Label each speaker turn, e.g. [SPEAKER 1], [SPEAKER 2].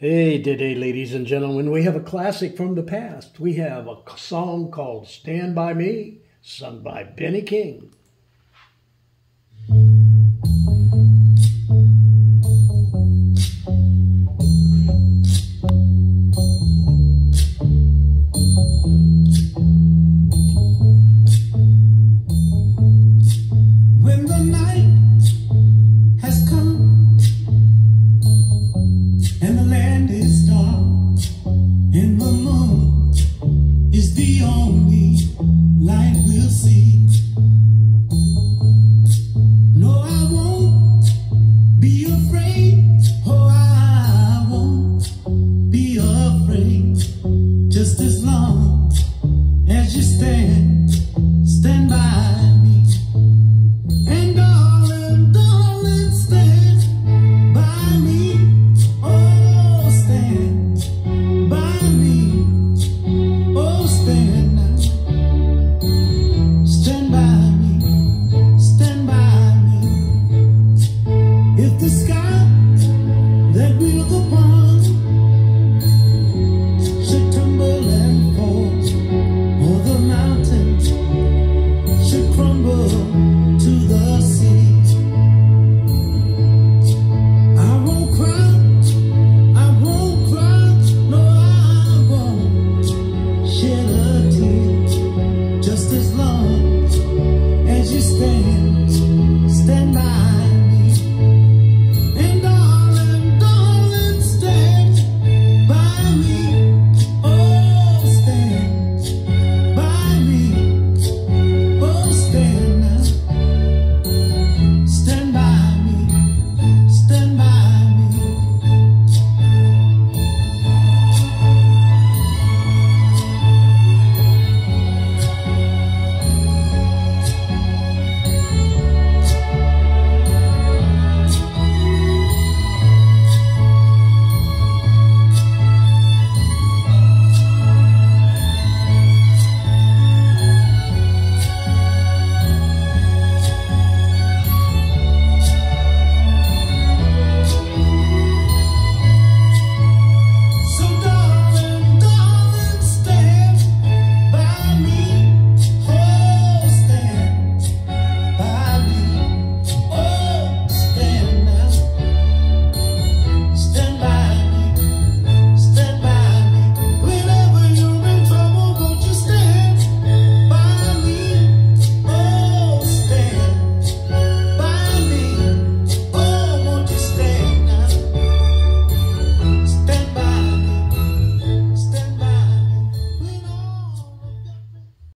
[SPEAKER 1] Hey, today, ladies and gentlemen, we have a classic from the past. We have a song called Stand By Me, sung by Benny King.
[SPEAKER 2] If the sky that